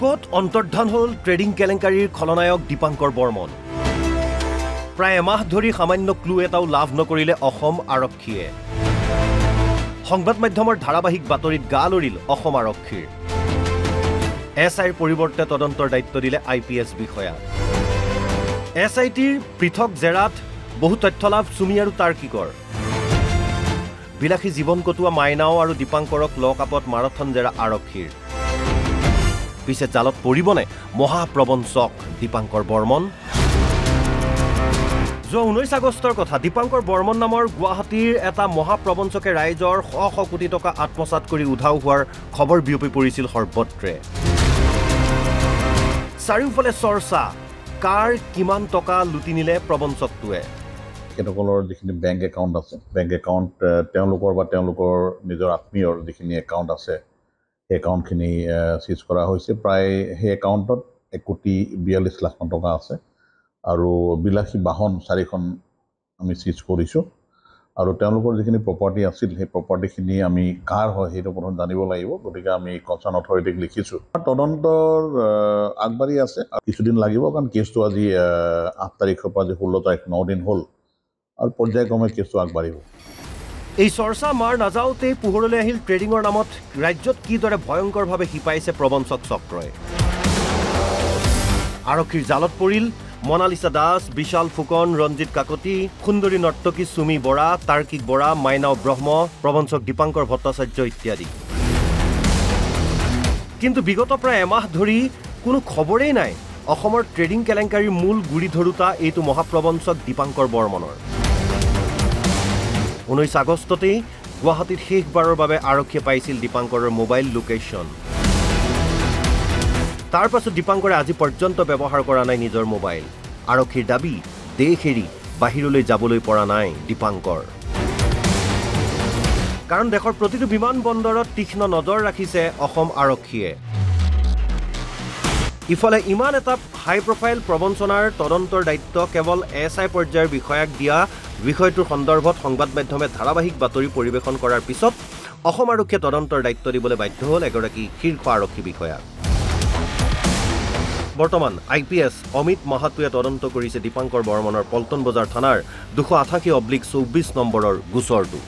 ক'ত অন্তৰ্ধান হ'ল ট্ৰেডিং কেলেংকাৰীৰ খলনায়ক দীপাংকৰ বৰ্মন। প্ৰায় এমাহ ধৰি সামান্য ক্লু এটাও লাভ নকৰিলে অসম আৰক্ষীয়ে। সংবাদ মাধ্যমৰ ধাৰাবাহিক বাতৰিত গা লৰিল অসম আৰক্ষীৰ। এছ আইৰ পৰিৱৰ্তে তদন্তৰ দায়িত্ব দিলে আই পি এছ বিষয়া। এছ আই টিৰ পৃথক জেৰাত বহু তথ্য লাভ চুমি আৰু তাৰ্কিকৰ। বিলাসী জীৱন কটোৱা মাইনাও আৰু দীপাংকৰক লক আপত মাৰাথন জেৰা আৰক্ষীৰ। পিছে জালত পৰিবনে? মহাপ্ৰবঞ্চক দীপাংকৰ বৰ্মন। যোৱা ঊনৈছ আগষ্টৰ কথা দীপাংকৰ বৰ্মন নামৰ গুৱাহাটীৰ এটা মহাপ্ৰবঞ্চকে ৰাইজৰ শ শ কোটি টকা আত্মসাত কৰি উধাও হোৱাৰ খবৰ বিয়পি পৰিছিল সৰ্বত্ৰে। চাৰিওফালে চৰ্চা কাৰ কিমান টকা লুটি নিলে প্ৰবঞ্চকটোৱে? তেখেতসকলৰ যিখিনি বেংক একাউণ্ট আছে বেংক একাউণ্ট তেওঁলোকৰ বা তেওঁলোকৰ নিজৰ আত্মীয়ৰ যিখিনি একাউণ্ট আছে সেই একাউণ্টখিনি চিজ কৰা হৈছে। প্ৰায় সেই একাউণ্টত এক কোটি বিয়াল্লিছ লাখমান টকা আছে। আৰু বিলাসী বাহন চাৰিখন আমি চিজ কৰিছোঁ। আৰু তেওঁলোকৰ যিখিনি প্ৰপাৰ্টি আছিল সেই প্ৰপাৰ্টিখিনি আমি কাৰ হয় সেইটো প্ৰথম জানিব লাগিব। গতিকে আমি কনচাৰ্ণ অথৰিটিক লিখিছোঁ। তদন্তৰ আগবাঢ়ি আছে। কিছুদিন লাগিব কাৰণ কেছটো আজি আঠ তাৰিখৰ পৰা আজি ষোল্ল তাৰিখ ন দিন হ'ল। আৰু পৰ্যায়ক্ৰমে কেছটো আগবাঢ়িব। এই চৰ্চা মাৰ নাযাওঁতেই পোহৰলৈ আহিল ট্ৰেডিঙৰ নামত ৰাজ্যত কিদৰে ভয়ংকৰভাৱে শিপাইছে প্ৰবঞ্চক চক্ৰই। আৰক্ষীৰ জালত পৰিল মনালিছা দাস বিশাল ফুকন ৰঞ্জিত কাকতি সুন্দৰী নৰ্তকী চুমি বৰা তাৰ্কিক বৰা মাইনাও ব্ৰহ্ম প্ৰবঞ্চক দীপাংকৰ ভট্টাচাৰ্য ইত্যাদি। কিন্তু বিগত প্ৰায় এমাহ ধৰি কোনো খবৰেই নাই অসমৰ ট্ৰেডিং কেলেংকাৰীৰ মূল গুৰি ধৰোতা এইটো মহাপ্ৰবঞ্চক দীপাংকৰ বৰ্মনৰ। ঊনৈছ আগষ্টতেই গুৱাহাটীত শেষবাৰৰ বাবে আৰক্ষীয়ে পাইছিল দীপাংকৰৰ মোবাইল লোকেশ্যন। তাৰ পাছত দীপাংকৰে আজি পৰ্যন্ত ব্যৱহাৰ কৰা নাই নিজৰ মোবাইল। আৰক্ষীৰ দাবী দেশ এৰি বাহিৰলৈ যাবলৈ পৰা নাই দীপাংকৰ। কাৰণ দেশৰ প্ৰতিটো বিমান বন্দৰত তীক্ষ্ণ নজৰ ৰাখিছে অসম আৰক্ষীয়ে। ইফালে ইমান এটা হাই প্ৰফাইল প্ৰবঞ্চনাৰ তদন্তৰ দায়িত্ব কেৱল এছ আই পৰ্যায়ৰ বিষয়াক দিয়া বিষয়টোৰ সন্দৰ্ভত সংবাদ মাধ্যমে ধাৰাবাহিক বাতৰি পৰিৱেশন কৰাৰ পিছত অসম আৰক্ষীয়ে তদন্তৰ দায়িত্ব দিবলৈ বাধ্য হ'ল এগৰাকী শীৰ্ষ আৰক্ষী বিষয়াক। বৰ্তমান আই পি এছ অমিত মাহাতুৱে তদন্ত কৰিছে দীপাংকৰ বৰ্মনৰ পল্টন বজাৰ থানাৰ দুশ আঠাশী অব্লিক চৌব্বিছ নম্বৰৰ গোচৰটো।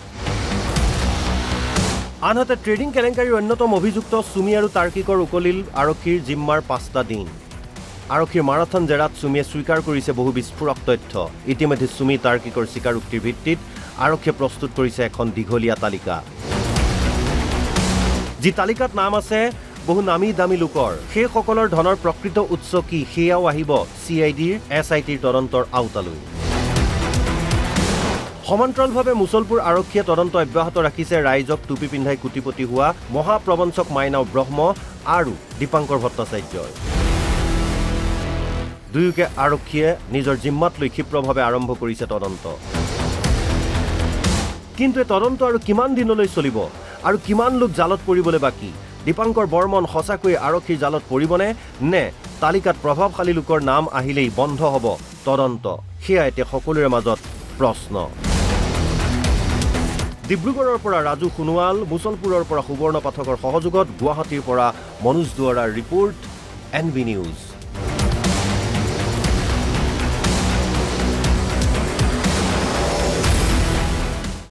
আনহাতে ট্ৰেডিং কেলেংকাৰীৰ অন্যতম অভিযুক্ত চুমি আৰু তাৰ্কিকৰ উকলিল আৰক্ষীৰ জিম্মাৰ পাঁচটা দিন। আৰক্ষীৰ মাৰাথন জেৰাত চুমিয়ে স্বীকাৰ কৰিছে বহু বিস্ফোৰক তথ্য। ইতিমধ্যে চুমি তাৰ্কিকৰ স্বীকাৰোক্তিৰ ভিত্তিত আৰক্ষীয়ে প্ৰস্তুত কৰিছে এখন দীঘলীয়া তালিকা। যি তালিকাত নাম আছে বহু নামী দামী লোকৰ। সেইসকলৰ ধনৰ প্ৰকৃত উৎস কি সেয়াও আহিব চি আই ডিৰ এছ আই টিৰ তদন্তৰ আওতালৈ। সমান্তৰালভাৱে মুছলপুৰ আৰক্ষীয়ে তদন্ত অব্যাহত ৰাখিছে ৰাইজক টুপি পিন্ধাই কোটিপতি হোৱা মহাপ্ৰবঞ্চক মাইনাও ব্ৰহ্ম আৰু দীপাংকৰ ভট্টাচাৰ্যৰ দুয়োকে আৰক্ষীয়ে নিজৰ জিম্মাত লৈ ক্ষিপ্ৰভাৱে আৰম্ভ কৰিছে তদন্ত। কিন্তু এই তদন্ত আৰু কিমান দিনলৈ চলিব আৰু কিমান লোক জালত পৰিবলৈ বাকী? দীপাংকৰ বৰ্মন সঁচাকৈয়ে আৰক্ষীৰ জালত পৰিবনে নে তালিকাত প্ৰভাৱশালী লোকৰ নাম আহিলেই বন্ধ হ'ব? তদন্ত। সেয়া এতিয়া সকলোৰে মাজত প্ৰশ্ন। ডিব্ৰুগড়ৰ পৰা ৰাজু সোণোৱাল মুছলপুৰৰ পৰা সুবৰ্ণ পাঠকৰ সহযোগত গুৱাহাটীৰ পৰা মনোজ দুৱৰাৰ ৰিপৰ্ট এন বি নিউজ।